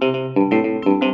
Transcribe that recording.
Música